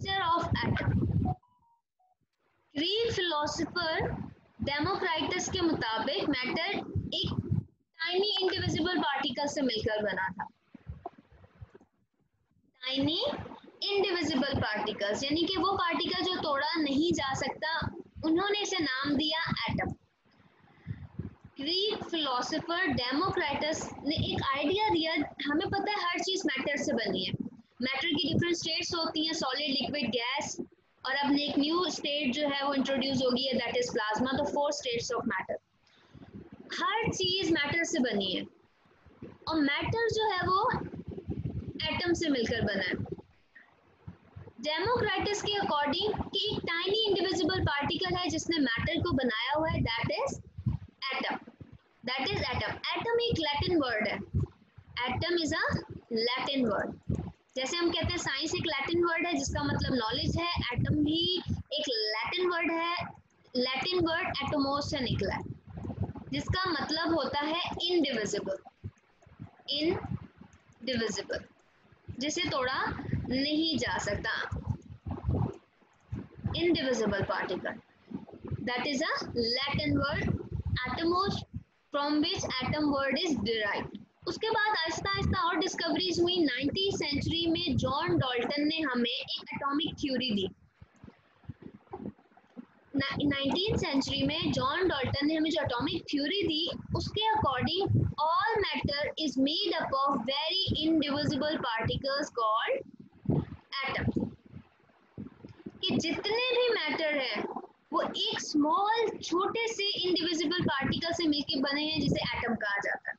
Structure of atom Greek philosopher Democritus के मुताबिक matter एक टाइनी इंडिविजिबल पार्टिकल से मिलकर बना था। टाइनी इंडिविजिबल पार्टिकल्स यानी कि वो पार्टिकल जो तोड़ा नहीं जा सकता, उन्होंने इसे नाम दिया एटम ग्रीक फिलोसोफर डेमोक्राइटस ने एक आइडिया दिया, हमें पता है हर चीज़ मैटर से बनी है। मैटर की डिफरेंट स्टेट्स होती हैं सॉलिड लिक्विड गैस और अब एक न्यू स्टेट जो है वो इंट्रोड्यूस होगी है दैट इज़ प्लाज्मा तो फोर स्टेट्स ऑफ़ मैटर हर चीज़ मैटर से बनी है। और मैटर जो है वो एटम से मिलकर बना है। डेमोक्राइटिस के अकॉर्डिंग कि एक टाइनी इंडिविजिबल पार्टिकल है, जिसने मैटर को बनाया हुआ है that is atom that is atom atom एक लैटिन वर्ड है। Atom is a Latin word जैसे हम कहते हैं साइंस एक लैटिन वर्ड है, जिसका मतलब नॉलेज है एटम भी एक लैटिन वर्ड है लैटिन वर्ड एटोमोस से निकला है, जिसका मतलब होता है इनडिविजिबल इनडिविजिबल जिसे तोड़ा नहीं जा सकता indivisible particle that is a Latin word atomos from which atom word is derived उसके बाद आहिस्ता आहिस्ता और डिस्कवरीज हुई। नाइनटी सेंचुरी में जॉन डॉल्टन ने हमें एक एटॉमिक थ्योरी दी। नाइनटीन सेंचुरी में जॉन डॉल्टन ने हमें जो एटॉमिक थ्योरी दी, उसके according all matter is made up of very indivisible particles called atom कि जितने भी मैटर है, वो एक स्मॉल छोटे से इनडिविजिबल पार्टिकल से मिलकर बने हैं, जिसे एटम कहा जाता है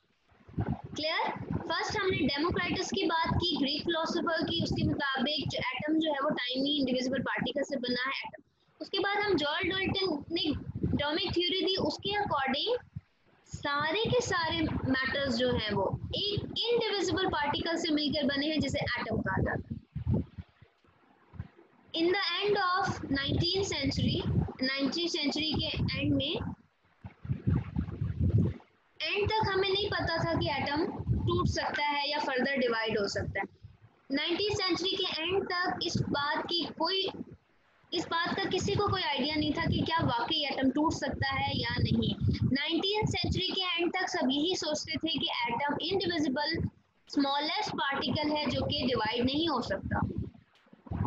क्लियर फ़र्स्ट हमने डेमोक्राइटस की बात की ग्रीक फिलोसोफर की, उसके मुताबिक जो एटम जो है वो टाइनी इंडिविजिबल पार्टिकल से बना है एटम उसके बाद हम जॉर्ज डॉल्टन ने डोमिक थ्योरी दी, उसके अकॉर्डिंग सारे के सारे मैटर्स जो हैं वो एक इनडिविजिबल पार्टिकल से मिलकर बने हैं, जिसे एटम कहा जाता है. In the end of nineteen century nineteen century के एंड में एंड तक हमें नहीं पता था कि एटम टूट सकता है या फर्दर डिवाइड हो सकता है। नाइनटीन सेंचुरी के एंड तक इस बात की कोई, इस बात का किसी को कोई आइडिया नहीं था कि क्या वाकई एटम टूट सकता है या नहीं। नाइनटीन सेंचुरी के एंड तक सब यही सोचते थे कि एटम इनडिविजिबल स्मॉलेस्ट पार्टिकल है जो कि डिवाइड नहीं हो सकता।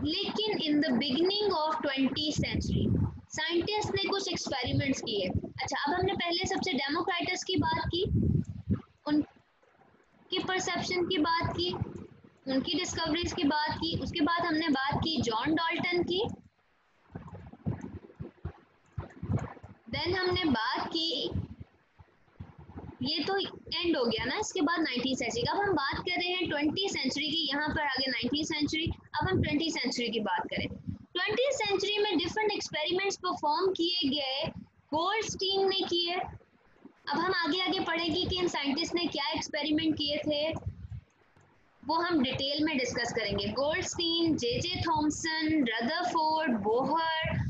लेकिन in the beginning of twenty century scientist ने कुछ एक्सपेरिमेंट्स किए। अच्छा अब हमने पहले सबसे डेमोक्राइटस की बात की। परसेप्शन की बात की, उनकी डिस्कवरीज की बात की, उसके बाद हमने बात की जॉन डॉल्टन की। देन हमने बात की, ये तो एंड हो गया ना, इसके बाद नाइनटीन सेंचुरी अब हम बात कर रहे हैं ट्वेंटी सेंचुरी की, यहाँ पर आगे नाइनटीन सेंचुरी अब हम ट्वेंटी सेंचुरी की बात करें। ट्वेंटी सेंचुरी में डिफरेंट एक्सपेरिमेंट्स परफॉर्म किए गए गोल्डस्टीन ने किए। अब हम आगे आगे पढ़ेंगे कि इन साइंटिस्ट ने क्या एक्सपेरिमेंट किए थे, वो हम डिटेल में डिस्कस करेंगे। Goldstein J J Thomson Rutherford Bohr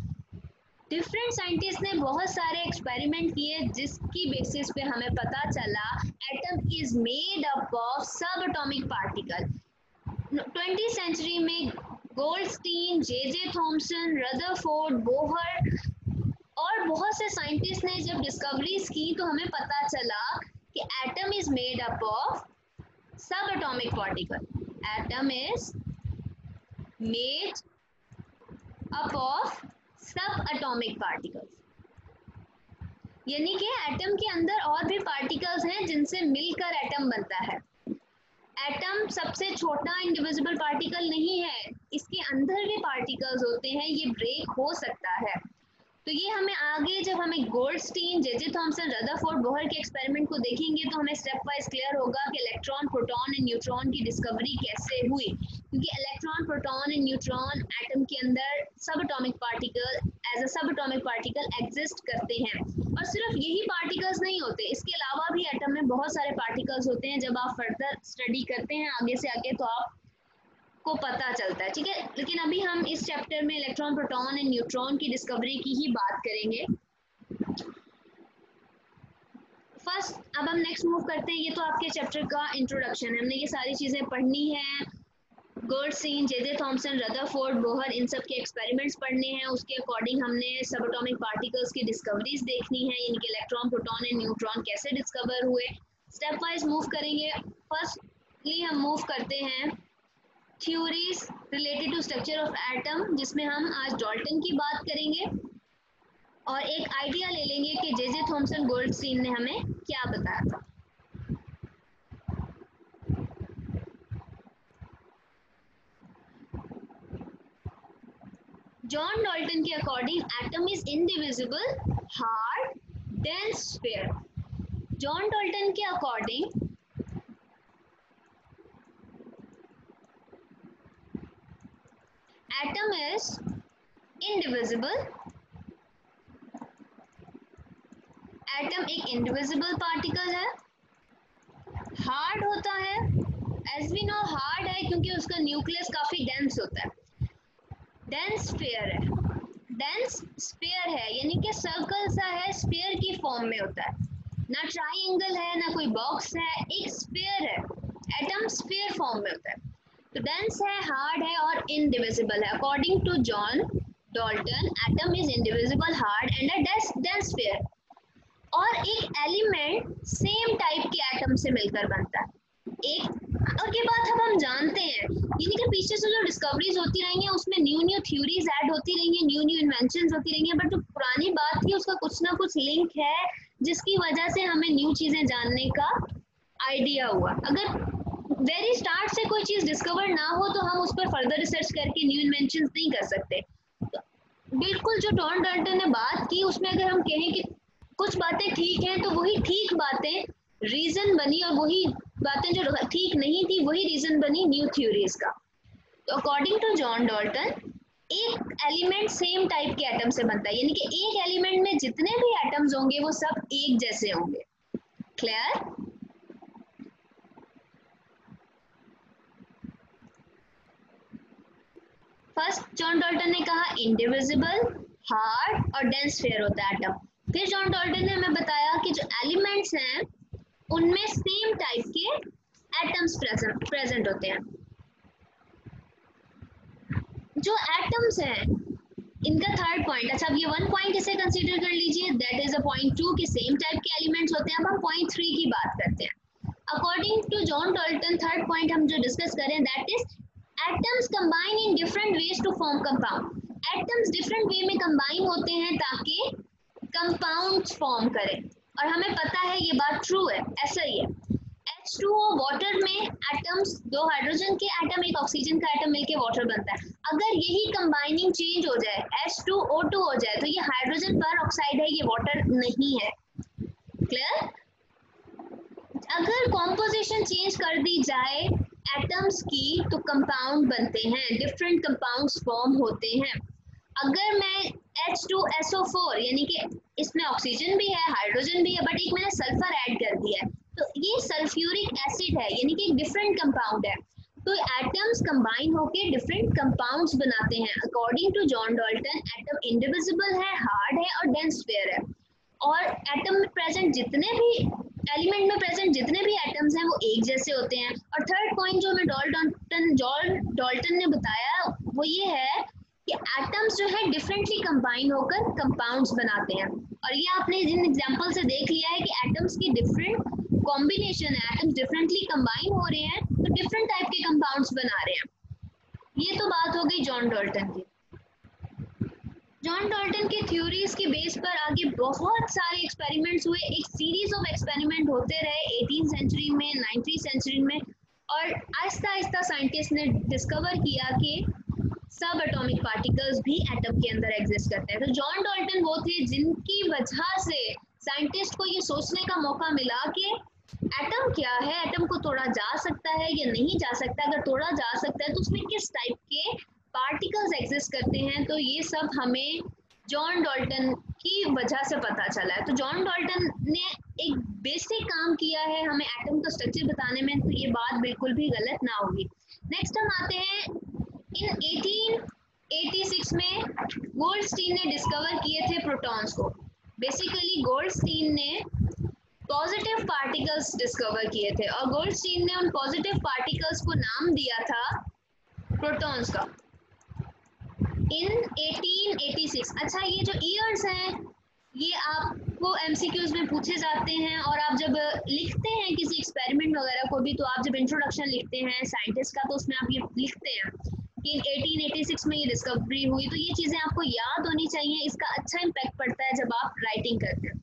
different scientist ने बहुत सारे एक्सपेरिमेंट किए जिसकी बेसिस पे हमें पता चला atom is made up of sub atomic particle twenty century में Goldstein J J Thomson Rutherford Bohr और बहुत से साइंटिस्ट ने जब डिस्कवरीज की तो हमें पता चला कि atom is made up of sub atomic particle atom is made up of sub atomic particles यानी कि एटम के अंदर और भी पार्टिकल्स हैं जिनसे मिलकर एटम बनता है। एटम सबसे छोटा इंडिविजिबल पार्टिकल नहीं है, इसके अंदर भी पार्टिकल्स होते हैं, ये ब्रेक हो सकता है। तो ये हमें आगे जब हमें Goldstein J J Thomson Rutherford Bohr के एक्सपेरिमेंट को देखेंगे तो हमें स्टेप वाइज क्लियर होगा कि इलेक्ट्रॉन प्रोटॉन एंड न्यूट्रॉन की डिस्कवरी कैसे हुई। क्योंकि electron proton and neutron atom के अंदर सब एटॉमिक पार्टिकल एज अ सब एटॉमिक पार्टिकल एग्जिस्ट करते हैं। और सिर्फ़ यही पार्टिकल्स नहीं होते, इसके अलावा भी एटम में बहुत सारे पार्टिकल्स होते हैं। जब आप फर्दर स्टडी करते हैं, आगे से आगे तो आप को पता चलता है, ठीक है? लेकिन अभी हम इस चैप्टर में इलेक्ट्रॉन प्रोटॉन एंड न्यूट्रॉन की डिस्कवरी की ही बात करेंगे। फ़र्स्ट अब हम नेक्स्ट मूव करते हैं। ये तो आपके चैप्टर का इंट्रोडक्शन है। हमने ये सारी चीज़ें पढ़नी है। Goldstein J J Thomson Rutherford Bohr इन सब के एक्सपेरिमेंट्स पढ़ने हैं। उसके अकॉर्डिंग हमने सब एटॉमिक पार्टिकल्स की डिस्कवरीज देखनी है। इनके इलेक्ट्रॉन प्रोटॉन एंड न्यूट्रॉन कैसे डिस्कवर हुए? स्टेप वाइज मूव करेंगे। फर्स्टली हम मूव करते हैं। Theories related to structure of atom जिसमें हम आज डॉल्टन की बात करेंगे और एक आइडिया ले लेंगे कि जे जे थॉमसन गोल्डस्टीन ने हमें क्या बताया था। जॉन डॉल्टन के according atom is indivisible hard dense sphere John Dalton के according atom is indivisible atom एक इनडिविजिबल पार्टिकल है। हार्ड होता है। एज वी नो हार्ड है क्योंकि उसका न्यूक्लियस काफ़ी डेंस होता है। डेंस स्फीयर है। डेंस स्फीयर है, यानी कि सर्कल सा है स्फीयर की फॉर्म में होता है। ना ट्राइंगल है, ना कोई बॉक्स है, एक स्फीयर है। एटम स्फीयर फॉर्म में होता है। तो डेंस है हार्ड है और इनडिविजिबल है. According to John Dalton atom is indivisible hard and a dense sphere और एक एलिमेंट सेम टाइप के एटम से मिलकर बनता है. एक, और ये बात हम हम जानते हैं. यानी कि पीछे से जो डिस्कवरीज होती रहेंगी उसमें न्यू न्यू थ्योरीज ऐड होती रहेंगी न्यू न्यू इन्वेंशन होती रहेंगी बट जो पुरानी बात थी, उसका कुछ ना कुछ लिंक है, जिसकी वजह से हमें न्यू चीज़ें जानने का आइडिया हुआ. अगर वेरी स्टार्ट से कोई चीज़ डिस्कवर ना हो तो हम उस पर फर्दर रिसर्च करके न्यू इन्वेंशन नहीं कर सकते। बिल्कुल जो टॉन डल्टन ने बात की, उसमें अगर हम कहें कि कुछ बातें ठीक हैं तो वही ठीक बातें रीजन बनी और वही बातें जो ठीक नहीं थी, वही रीजन बनी न्यू थ्योरीज का। तो अकॉर्डिंग टू जॉन डॉल्टन एक एलिमेंट सेम टाइप के एटम से बनता है। यानी कि एक एलिमेंट में जितने भी एटम्स होंगे, वो सब एक जैसे होंगे। क्लियर फ़र्स्ट जॉन डॉल्टन ने कहा इंडिविजिबल हार्ड और डेंस फेयर होता है एटम फिर जॉन डॉल्टन ने हमें बताया कि जो एलिमेंट्स हैं, उनमें सेम टाइप के एटम्स प्रेजेंट होते हैं। जो एटम्स हैं, इनका थर्ड पॉइंट अच्छा अब ये वन पॉइंट इसे कंसीडर कर लीजिए that is a point two कि सेम टाइप के एलिमेंट्स होते हैं, अब हम पॉइंट थ्री की बात करते हैं। According to John Dalton third point हम जो डिस्कस करें that is atoms combine in different ways to form compound atoms different way में कंबाइन होते हैं ताकि कंपाउंड्स फॉर्म करें। और हमें पता है ये बात ट्रू है, ऐसा ही है। H2O वाटर में एटम्स दो हाइड्रोजन के एटम एक ऑक्सीजन का एटम मिलके वाटर बनता है। अगर यही कंबाइनिंग चेंज हो जाए H2O2 हो जाए तो ये हाइड्रोजन पर ऑक्साइड है, ये वाटर नहीं है। क्लियर अगर कॉम्पोजिशन चेंज कर दी जाए एटम्स की तो कंपाउंड बनते हैं डिफरेंट कंपाउंड्स फॉर्म होते हैं। अगर मैं H2SO4 यानी कि इसमें ऑक्सीजन भी है हाइड्रोजन भी है बट एक मैंने सल्फ़र ऐड कर दिया है तो ये सल्फ्यूरिक एसिड है, यानी कि एक डिफरेंट कंपाउंड है। तो एटम्स कंबाइन होकर डिफरेंट कंपाउंड्स बनाते हैं। According to John Dalton atom indivisible है हार्ड है और डेंस फेयर है। और एटम में प्रेजेंट जितने भी एलिमेंट में प्रेजेंट जितने भी एटम्स हैं, वो एक जैसे होते हैं। और थर्ड पॉइंट जो हमें डॉल्टन जॉन डॉल्टन ने बताया, वो ये है कि एटम्स जो है डिफरेंटली कंबाइन होकर कंपाउंड्स बनाते हैं। और ये आपने जिन एग्जांपल से देख लिया है कि एटम्स की डिफरेंट कॉम्बिनेशन है एटम्स डिफरेंटली कंबाइन हो रहे हैं तो डिफरेंट टाइप के कंपाउंड्स बना रहे हैं। ये तो बात हो गई जॉन डॉल्टन की। जॉन डॉल्टन की थ्योरीज के बेस पर आगे बहुत सारे एक्सपेरिमेंट्स हुए। एक सीरीज़ ऑफ़ एक्सपेरिमेंट होते रहे एटीन सेंचुरी में नाइनटीन सेंचुरी में, और आहिस्ता आहिस्ता साइंटिस्ट ने डिस्कवर किया कि सब एटॉमिक पार्टिकल्स भी एटम के अंदर एग्जिस्ट करते हैं। तो जॉन डॉल्टन वो थे जिनकी वजह से साइंटिस्ट को ये सोचने का मौका मिला कि एटम क्या है? एटम को तोड़ा जा सकता है या नहीं जा सकता? अगर तोड़ा जा सकता है तो उसमें किस टाइप के पार्टिकल्स एग्जिस्ट करते हैं तो ये सब हमें जॉन डॉल्टन की वजह से पता चला है। तो जॉन डॉल्टन ने एक बेसिक काम किया है हमें एटम का स्ट्रक्चर बताने में तो ये बात बिल्कुल भी गलत ना होगी। नेक्स्ट हम आते हैं, इन 1886 में गोल्डस्टीन ने डिस्कवर किए थे प्रोटॉन्स को। बेसिकली गोल्डस्टीन ने पॉजिटिव पार्टिकल्स डिस्कवर किए थे। और गोल्डस्टीन ने उन पॉजिटिव पार्टिकल्स को नाम दिया था प्रोटॉन्स का। इन 1886 अच्छा ये जो ईयर्स हैं, ये आपको एमसीक्यूज में पूछे जाते हैं और आप जब लिखते हैं किसी एक्सपेरिमेंट वगैरह को भी तो आप जब इंट्रोडक्शन लिखते हैं साइंटिस्ट का तो उसमें आप ये लिखते हैं कि 1886 में ये डिस्कवरी हुई। तो ये चीज़ें आपको याद होनी चाहिए, इसका अच्छा इम्पैक्ट पड़ता है जब आप राइटिंग करते हैं।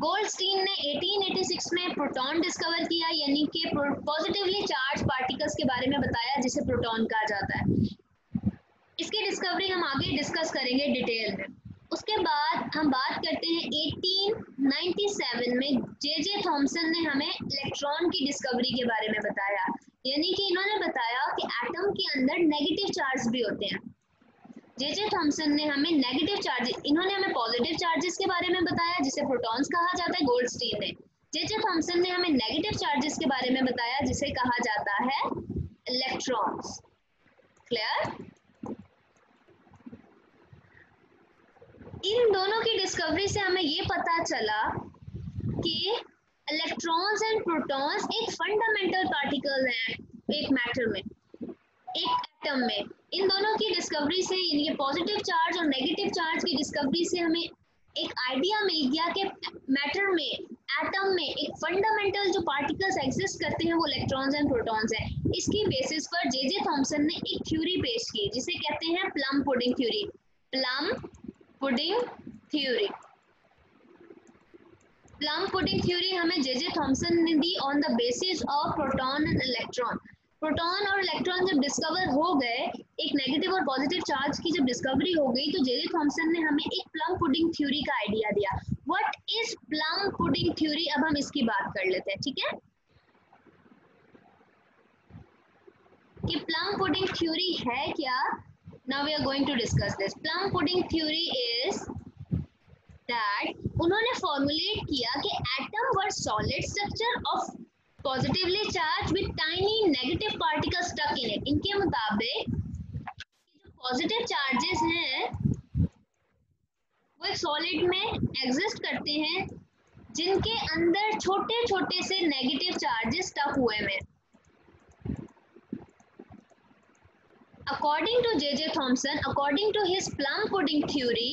गोल्डस्टीन ने 1886 में प्रोटॉन डिस्कवर किया, यानी कि पॉजिटिवली चार्ज पार्टिकल्स के बारे में बताया, जिसे प्रोटॉन कहा जाता है। इसकी डिस्कवरी हम आगे डिस्कस करेंगे डिटेल में। उसके बाद हम बात करते हैं 1897 में जे जे थॉमसन ने हमें इलेक्ट्रॉन की डिस्कवरी के बारे में बताया। यानी कि इन्होंने बताया कि एटम के अंदर नेगेटिव चार्ज भी होते हैं। जे जे थॉमसन ने हमें नेगेटिव चार्जेस इन्होंने हमें पॉजिटिव चार्जेस के बारे में बताया, जिसे प्रोटॉन्स कहा जाता है गोल्डस्टीन ने। जे जे थॉमसन ने हमें नेगेटिव चार्जेस के बारे में बताया, जिसे कहा जाता है इलेक्ट्रॉन्स क्लियर इन दोनों की डिस्कवरी से हमें ये पता चला कि इलेक्ट्रॉन्स एंड प्रोटॉन्स एक फंडामेंटल पार्टिकल हैं, एक मैटर में, एक एटम में। इन दोनों की डिस्कवरी से, यानी पॉजिटिव चार्ज और नेगेटिव चार्ज की डिस्कवरी से हमें एक आइडिया मिल गया कि मैटर में एटम में एक फंडामेंटल जो पार्टिकल्स एग्जिस्ट करते हैं, वो इलेक्ट्रॉन्स एंड प्रोटॉन्स हैं। इसकी बेसिस पर जे जे थॉमसन ने एक थ्योरी पेश की, जिसे कहते हैं plum pudding theory plum pudding theory plum pudding theory हमें जे जे थॉमसन ने दी on the basis of proton and electron proton और इलेक्ट्रॉन जब डिस्कवर हो गए, एक नेगेटिव और पॉजिटिव चार्ज की जब डिस्कवरी हो गई तो जेजे थॉमसन ने हमें एक प्लम पुडिंग थ्योरी का आइडिया दिया. What is plum pudding theory अब हम इसकी बात कर लेते हैं, ठीक है? कि प्लम पुडिंग थ्योरी है क्या? Now we are going to discuss this plum pudding theory is that उन्होंने फॉर्मुलेट किया कि atom were solid structure of positively charge with tiny negative particle stuck in it इनके मुताबिक जो पॉजिटिव चार्जेस हैं, वो एक सॉलिड में एग्जिस्ट करते हैं, जिनके अंदर छोटे छोटे से नेगेटिव चार्जेस स्टक हुए हैं। According to J J Thomson according to his plum pudding theory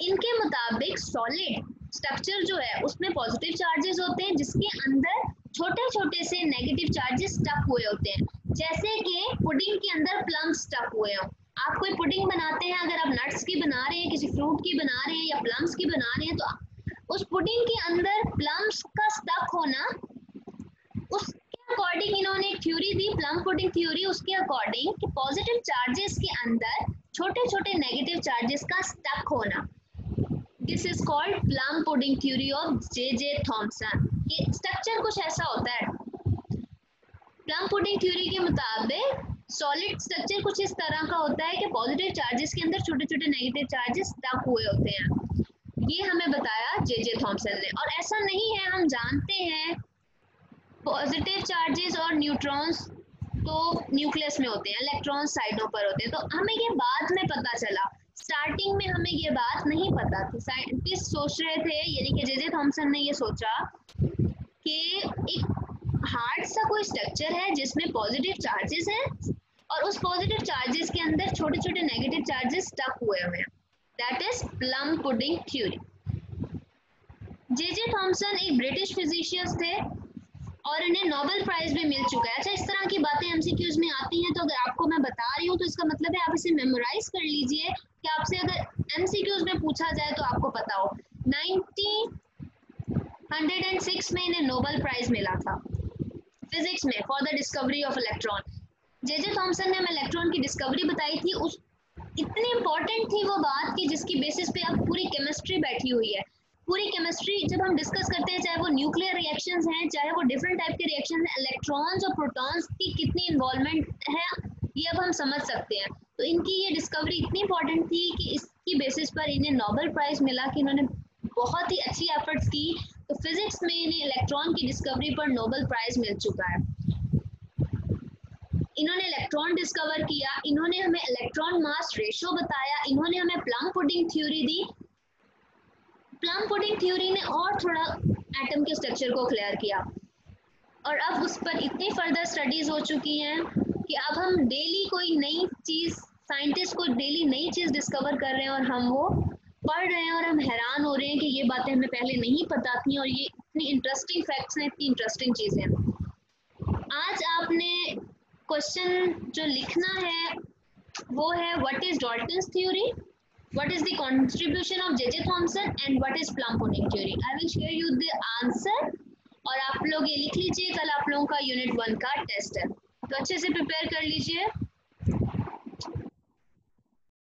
इनके मुताबिक सॉलिड स्ट्रक्चर जो है, उसमें पॉजिटिव चार्जेस होते हैं, जिसके अंदर छोटे छोटे से नेगेटिव चार्जेस स्टक हुए होते हैं। जैसे कि पुडिंग के अंदर प्लम स्टक हुए हों। आप कोई पुडिंग बनाते हैं, अगर आप नट्स की बना रहे हैं, किसी फ्रूट की बना रहे हैं या प्लम्स की बना रहे हैं तो उस पुडिंग के अंदर प्लम्स का स्टक होना उसके अकॉर्डिंग इन्होंने एक थ्योरी दी प्लम पुडिंग थ्योरी उसके अकॉर्डिंग कि पॉजिटिव चार्जेस के अंदर छोटे छोटे नेगेटिव चार्जेस का स्टक होना। This is called plum pudding theory of J J Thomson ये स्ट्रक्चर कुछ ऐसा होता है। प्लम पुडिंग थ्योरी के मुताबिक सॉलिड स्ट्रक्चर कुछ इस तरह का होता है कि पॉजिटिव चार्जेस के अंदर छोटे छोटे नेगेटिव चार्जेस स्टक हुए होते हैं। ये हमें बताया जे जे थॉमसन ने। और ऐसा नहीं है, हम जानते हैं पॉजिटिव चार्जेस और न्यूट्रॉन्स तो न्यूक्लियस में होते हैं इलेक्ट्रॉन साइडों पर होते हैं। तो हमें ये बाद में पता चला। स्टार्टिंग में हमें ये बात नहीं पता थी। साइंटिस्ट सोच रहे थे, यानी कि जे जे थॉमसन ने ये सोचा कि एक हार्ड सा कोई स्ट्रक्चर है जिसमें पॉजिटिव चार्जेस हैं और उस पॉजिटिव चार्जेस के अंदर छोटे छोटे नेगेटिव चार्जेस स्टक हुए हुए हैं। That is plum pudding theory J J Thomson एक ब्रिटिश फिजिशियंस थे। और इन्हें नोबेल प्राइज भी मिल चुका है। अच्छा इस तरह की बातें एमसीक्यूज में आती हैं तो अगर आपको मैं बता रही हूँ तो इसका मतलब है आप इसे मेमोराइज कर लीजिए कि आपसे अगर एमसीक्यूज में पूछा जाए तो आपको पता हो। 1906 में इन्हें नोबेल प्राइज मिला था। फिजिक्स में for the discovery of electron J J Thomson ने हमें इलेक्ट्रॉन की डिस्कवरी बताई थी। उस, इतनी इंपॉर्टेंट थी वो बात कि जिसकी बेसिस पे अब पूरी केमिस्ट्री बैठी हुई है। पूरी केमिस्ट्री जब हम डिस्कस करते हैं, चाहे वो न्यूक्लियर रिएक्शंस हैं, चाहे वो डिफरेंट टाइप के रिएक्शन हैं इलेक्ट्रॉन्स और प्रोटॉन्स की कितनी इन्वॉल्वमेंट है, ये अब हम समझ सकते हैं। तो इनकी ये डिस्कवरी इतनी इंपॉर्टेंट थी कि इसकी बेसिस पर इन्हें नोबेल प्राइज मिला कि इन्होंने बहुत ही अच्छी एफर्ट्स की। तो फिजिक्स में इन्हें इलेक्ट्रॉन की डिस्कवरी पर नोबेल प्राइज मिल चुका है। इन्होंने इलेक्ट्रॉन डिस्कवर किया, इन्होंने हमें इलेक्ट्रॉन मास रेशो बताया, इन्होंने हमें प्लम पुडिंग थ्योरी दी प्लम पुडिंग थ्योरी ने और थोड़ा एटम के स्ट्रक्चर को क्लियर किया। और अब उस पर इतनी फर्दर स्टडीज़ हो चुकी हैं कि अब हम डेली कोई नई चीज़ साइंटिस्ट को डेली नई चीज़ डिस्कवर कर रहे हैं और हम वो पढ़ रहे हैं और हम हैरान हो रहे हैं कि ये बातें हमें पहले नहीं पता थी और ये इतनी इंटरेस्टिंग फैक्ट्स हैं, इतनी इंटरेस्टिंग चीज़ें आज आपने क्वेश्चन जो लिखना है, वो है what is Dalton's theory what is the contribution of J.J. Thomson and what is plum pudding theory I will share you the answer और आप लोग ये लिख लीजिए कल आप लोगों का यूनिट वन का टेस्ट है तो अच्छे से प्रिपेयर कर लीजिए